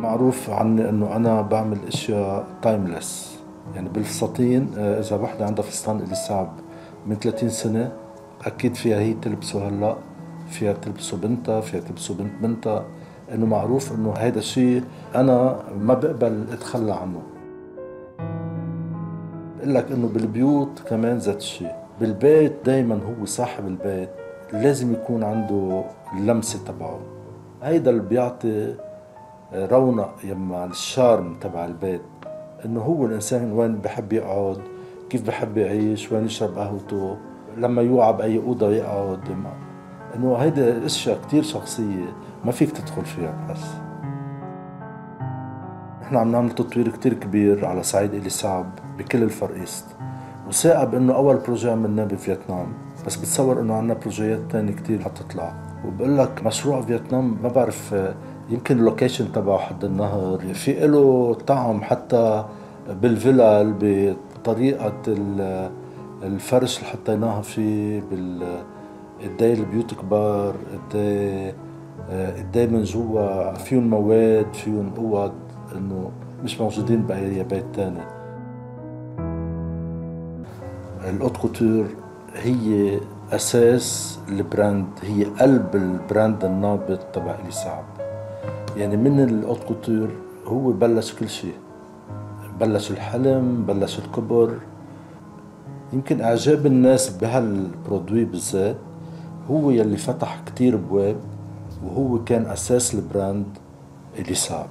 معروف عني إنه أنا بعمل إشياء تايمليس يعني بالفساتين آه، إذا وحدة عندها فستان إلي صعب. من 30 سنة أكيد فيها هي تلبسه هلأ فيها تلبسه بنتها فيها تلبسه بنت بنتها. إنه معروف إنه هذا الشيء أنا ما بقبل أتخلى عنه. بقول لك إنه بالبيوت كمان ذات الشيء بالبيت دائما هو صاحب البيت لازم يكون عنده اللمسه تبعه. هيدا اللي بيعطي رونق يما ال charme تبع البيت إنه هو الإنسان وين بحب يقعد كيف بحب يعيش وين يشرب قهوته لما يوعى بأي أوضة يقعد إنه هيدي الاشياء كثير شخصية ما فيك تدخل فيها بس. نحن عم نعمل تطوير كتير كبير على صعيد إلي صعب بكل ال Far East. وثائب إنه أول projet عملناه بفيتنام بس بتصور إنه عندنا projets تانية كتير حتطلع. وبقول لك مشروع فيتنام ما بعرف يمكن ال location تبعه حد النهر. في له طعم حتى بالفلل بطريقة الفرش اللي حطيناها فيه بال البيوت كبار قد قد من جوا. فيهم مواد فيهم اوض إنه مش موجودين بأي بيت تاني. ال haute couture هي أساس ال brand هي قلب ال brand النابض تبع إيلي صعب. يعني من ال haute couture هو بلش كل شيء. بلش الحلم بلش الكبر يمكن إعجاب الناس بهال produit بالذات هو يلي فتح كتير بواب وهو كان أساس ال brand إيلي صعب